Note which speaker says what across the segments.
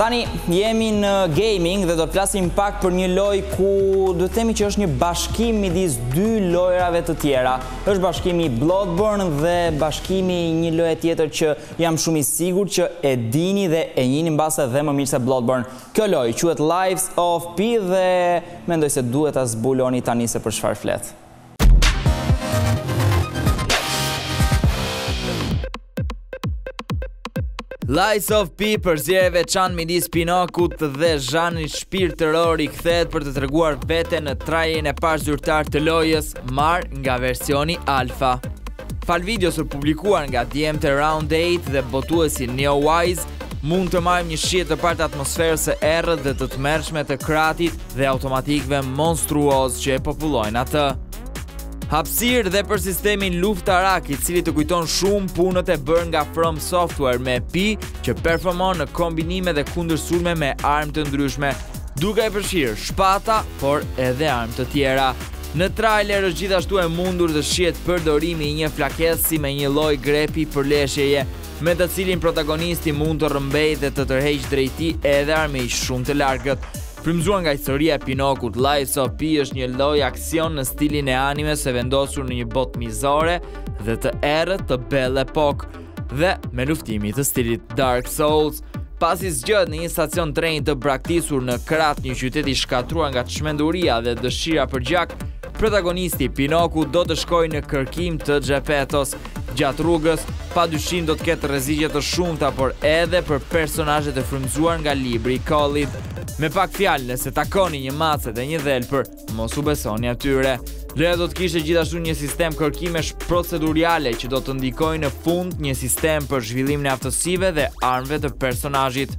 Speaker 1: Tani jemi në gaming dhe do të flasim pak për një lojë ku do të themi që është një bashkim midis dy lojërave të tjera. Është bashkimi Bloodborne dhe bashkimi i një loje tjetër që jam shumë i sigurt që e dini dhe e njihni mbase dhe më mirë se Bloodborne. Kjo lojë quhet Lies of P dhe mendoj se duhet ta zbuloni tani se për çfarë flet.
Speaker 2: Lies of P përzierje e veçantë midis Pinokut dhe zhanrit shpirtëror rikthehet për të treguar veten në trailerin e parë zyrtar të lojës marrë nga versioni Alpha. Falë videos së publikuar nga djemtë e Round 8 dhe botuesi Neowiz, mund të marrim një shije të parë të atmosferës së errët dhe të tmerrshme të Kratit dhe automatikëve monstruozë që e popullojnë atë. Hapësirë dhe për sistemin luftarak i cili të kujton shumë punët e bërë nga FromSoftware me P që performon në kombinime dhe kundërsulme me armë të ndryshme duke përfshirë shpata por edhe armë të tjera. Në trailer është gjithashtu e mundur të shihet përdorimi i një flakëhedhësi me një lloj grepi përleshjeje, me të cilin protagonisti mund të rrëmbejë dhe të tërheqë drejt tij edhe armiq shumë të largët. Frymëzuar nga historia e Pinokut, Lies of P është një lojë aksion në stilin e animes e vendosur në një botë mizore dhe të errët të Belle Epoque dhe me luftime të stilit Dark Souls. Pasi zgjohet në një stacion treni të braktisur në Krat një qytet i shkatërruar nga çmenduria dhe dëshira për gjak, protagonisti Pinoku do të shkojë në kërkim të Xhepetos, Gjatë rrugës, padyshim do të ketë rreziqe të shumta, por edhe për personazhet e frymëzuar nga libri i Collodit. Me pak fjalë, nëse takoni një mace dhe një dhelpër, mos u besoni atyre. Loja do të kishte gjithashtu një sistem kërkimesh proceduriale që do të ndikojë në fund një sistem për zhvillimin e aftësive dhe armëve të personazhit.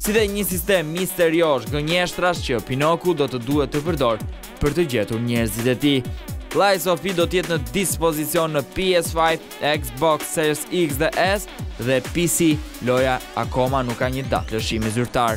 Speaker 2: Si dhe një sistem misterioz gënjeshtrash që Pinoku do të duhet të përdorë për të gjetur njerëzit e tij. Lies of P do të jetë në dispozicion në PS5, Xbox Series X dhe S dhe PC, loja akoma nuk ka një datë lëshimi zyrtar.